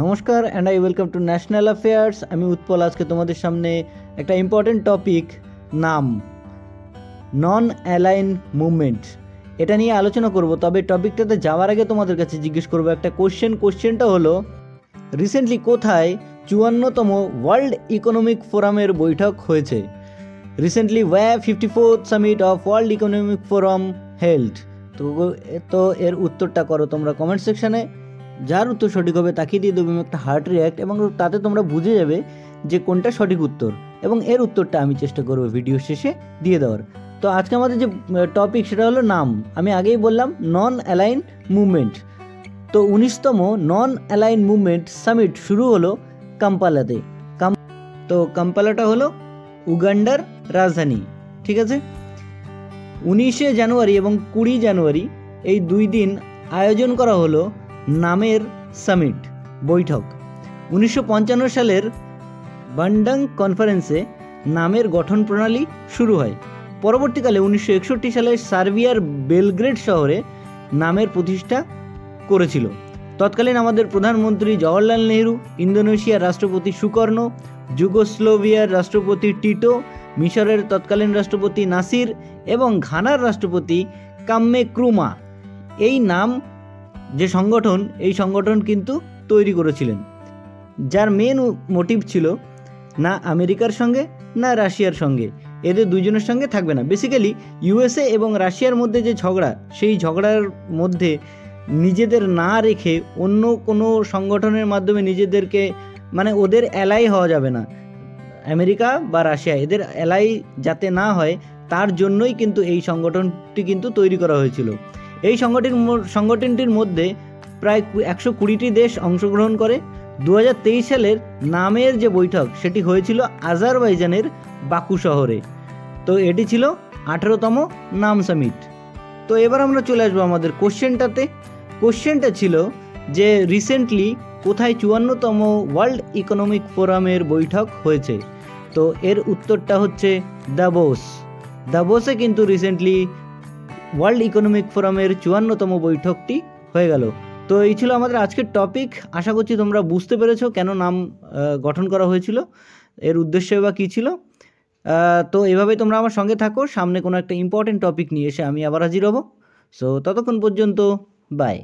নমস্কার and I welcome to national affairs আমি উৎপল, আজকে তোমাদের সামনে একটা ইম্পর্টেন্ট টপিক নাম নন অ্যালাইন মুভমেন্ট এটা নিয়ে আলোচনা করব, তবে টপিকটাতে যাওয়ার আগে তোমাদের কাছে জিজ্ঞেস করব একটা কোশ্চেন কোশ্চেনটা হলো রিসেন্টলি কোথায় চুয়ান্নতম ওয়ার্ল্ড ইকোনমিক ফোরামের বৈঠক হয়েছে? রিসেন্টলি ওয়া fifty fourth summit of World Economic Forum held তো তো এর উত্তরটা করো তোমরা কমেন্ট সেকশানে যার উত্তর সঠিক হবে তাকে দিয়ে দেবো একটা হার্ট রিয়াক্ট এবং তাতে তোমরা বুঝে যাবে যে কোনটা সঠিক উত্তর এবং এর উত্তরটা আমি চেষ্টা করব ভিডিও শেষে দিয়ে দেওয়ার। তো আজকে আমাদের যে টপিক সেটা হলো নাম। আমি আগেই বললাম নন অ্যালাইন মুভমেন্ট তো উনিশতম নন অ্যালাইন মুভমেন্ট সামিট শুরু হলো কাম্পালাতে কাম তো কাম্পালাটা হলো উগান্ডার রাজধানী, ঠিক আছে? উনিশে জানুয়ারি এবং কুড়ি জানুয়ারি এই দুই দিন আয়োজন করা হলো নামের সামিট, বৈঠক। উনিশশো পঞ্চান্ন সালের বান্ডাং কনফারেন্সে নামের গঠন প্রণালী শুরু হয়। পরবর্তীকালে উনিশশো একষট্টি সালে সার্বিয়ার বেলগ্রেড শহরে নামের প্রতিষ্ঠা করেছিল। তৎকালীন আমাদের প্রধানমন্ত্রী জওয়াহরলাল নেহরু, ইন্দোনেশিয়ার রাষ্ট্রপতি সুকর্ণ, যুগোস্লোভিয়ার রাষ্ট্রপতি টিটো, মিশরের তৎকালীন রাষ্ট্রপতি নাসির এবং ঘানার রাষ্ট্রপতি কাম্মে ক্রুমা। এই নাম যে সংগঠন, এই সংগঠন কিন্তু তৈরি করেছিলেন। যার মেন মোটিভ ছিল না আমেরিকার সঙ্গে, না রাশিয়ার সঙ্গে। এদের দুজনের সঙ্গে থাকবে না। বেসিক্যালি ইউএসএ এবং রাশিয়ার মধ্যে যে ঝগড়া, সেই ঝগড়ার মধ্যে নিজেদের না রেখে অন্য কোনো সংগঠনের মাধ্যমে নিজেদেরকে মানে ওদের এলাই হওয়া যাবে না। আমেরিকা বা রাশিয়া, এদের এলাই যাতে না হয়, তার জন্যই কিন্তু এই সংগঠনটি কিন্তু তৈরি করা হয়েছিল। এই সংগঠন সংগঠনটির মধ্যে প্রায় একশো কুড়িটি দেশ অংশগ্রহণ করে। দু হাজার তেইশ সালের নামের যে বৈঠক, সেটি হয়েছিল আজারবাইজানের বাকু শহরে। তো এটি ছিল আঠেরোতম নাম সামিট। তো এবার আমরা চলে আসব আমাদের কোশ্চেনটাতে। কোশ্চেনটা ছিল যে রিসেন্টলি কোথায় চুয়ান্নতম ওয়ার্ল্ড ইকোনমিক ফোরামের বৈঠক হয়েছে? তো এর উত্তরটা হচ্ছে দাবোস। দাবোসে কিন্তু রিসেন্টলি ওয়ার্ল্ড ইকোনমিক ফোরামের চুয়ান্নতম বৈঠকটি হয়ে গেল। তো এই ছিল আমাদের আজকের টপিক আশা করছি তোমরা বুঝতে পেরেছ কেন নাম গঠন করা হয়েছিল, এর উদ্দেশ্য বা কী ছিল। তো এভাবে তোমরা আমার সঙ্গে থাকো, সামনে কোনো একটা ইম্পর্টেন্ট টপিক নিয়ে এসে আমি আবার হাজির হব। সো ততক্ষণ পর্যন্ত বাই